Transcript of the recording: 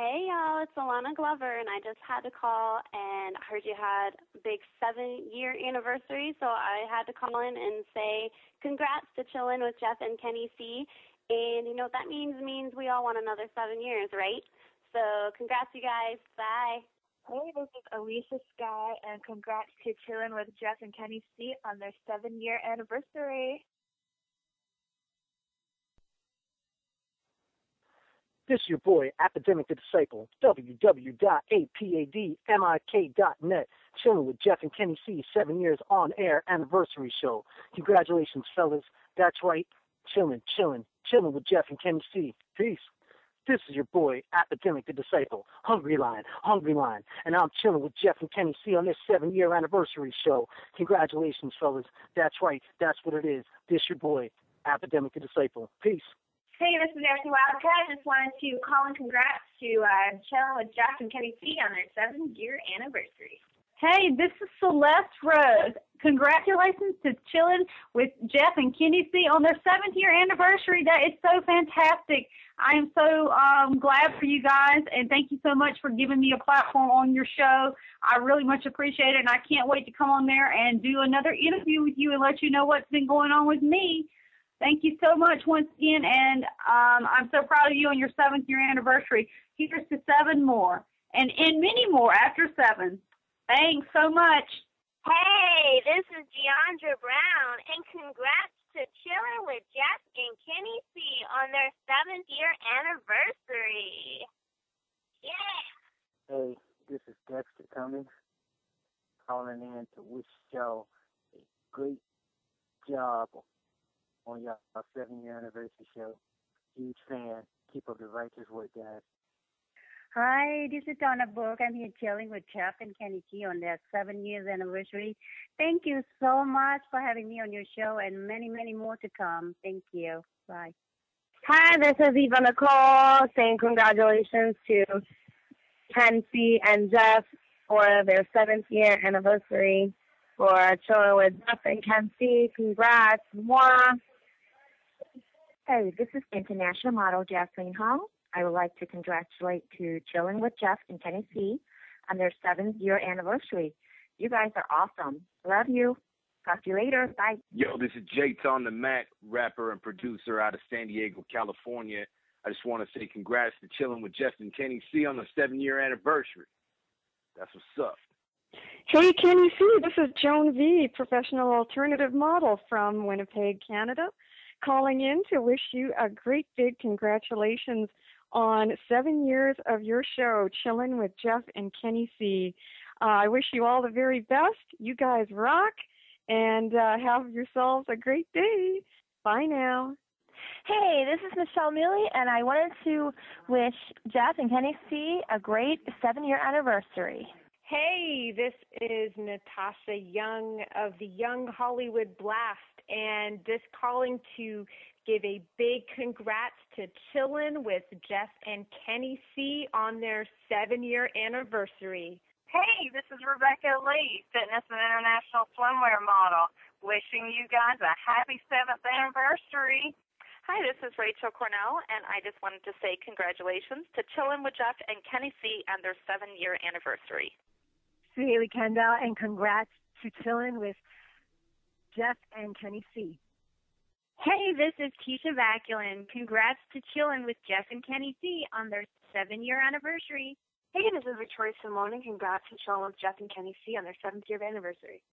Hey y'all, it's Alana Glover, and I just had to call and I heard you had a big seven year anniversary, so I had to call in and say congrats to chillin' with Jeff and Kenny C. And you know what that means? Means we all want another seven years, right? So congrats, you guys. Bye. Hey, this is Alicia Sky, and congrats to chillin' with Jeff and Kenny C on their seven year anniversary. This is your boy, Academic the Disciple, www.apadmik.net, chilling with Jeff and Kenny C, seven years on air anniversary show. Congratulations, fellas. That's right, chilling, chilling, chilling with Jeff and Kenny C. Peace. This is your boy, Academic the Disciple, Hungry Line, Hungry Line, and I'm chilling with Jeff and Kenny C on this seven year anniversary show. Congratulations, fellas. That's right, that's what it is. This your boy, Academic the Disciple. Peace. Hey, this is Erica Wildcat. I just wanted to call and congrats to uh, chilling with Jeff and Kenny C on their seven year anniversary. Hey, this is Celeste Rose. Congratulations to chilling with Jeff and Kenny C on their seventh year anniversary. That is so fantastic. I am so um, glad for you guys, and thank you so much for giving me a platform on your show. I really much appreciate it, and I can't wait to come on there and do another interview with you and let you know what's been going on with me. Thank you so much once again, and um, I'm so proud of you on your seventh year anniversary. Here's to seven more, and and many more after seven. Thanks so much. Hey, this is Deandra Brown, and congrats to Chilling with Jeff and Kenny C on their seventh year anniversary. Yeah. Hey, this is Dexter Cummings calling in to wish y'all a great job on your seven year anniversary show. Huge fan. Keep up the righteous work, guys. Hi, this is Donna Burke. I'm here chilling with Jeff and Kenny C on their seven years anniversary. Thank you so much for having me on your show and many, many more to come. Thank you. Bye. Hi, this is Eva Nicole saying congratulations to Ken C and Jeff for their seventh year anniversary for chilling with Jeff and Ken C. Congrats. Mwah. Hey, this is international model Jasmine Hong. I would like to congratulate to Chilling with Jeff and Kenny C on their seventh year anniversary. You guys are awesome. Love you. Talk to you later. Bye. Yo, this is J-Ton the Mac, rapper and producer out of San Diego, California. I just want to say congrats to Chilling with Jeff and Kenny C on the seven year anniversary. That's what's up. Hey, Kenny C, this is Joan V, professional alternative model from Winnipeg, Canada, calling in to wish you a great big congratulations on seven years of your show, Chillin' with Jeff and Kenny C. Uh, I wish you all the very best. You guys rock and uh, have yourselves a great day. Bye now. Hey, this is Michelle Mealy, and I wanted to wish Jeff and Kenny C a great seven year anniversary. Hey, this is Natasha Young of the Young Hollywood Blast, and just calling to give a big congrats to Chillin' with Jeff and Kenny C on their seven year anniversary. Hey, this is Rebecca Lee, fitness and international swimwear model. Wishing you guys a happy seventh anniversary. Hi, this is Rachel Cornell, and I just wanted to say congratulations to Chillin' with Jeff and Kenny C on their seven year anniversary. Haley Kendall, and congrats to Chillin' with Jeff and Kenny C. Hey, this is Keisha Vaculin. Congrats to Chillin' with Jeff and Kenny C on their seven year anniversary. Hey, this is Victoria Simone, and congrats to Chillin' with Jeff and Kenny C on their seventh year anniversary.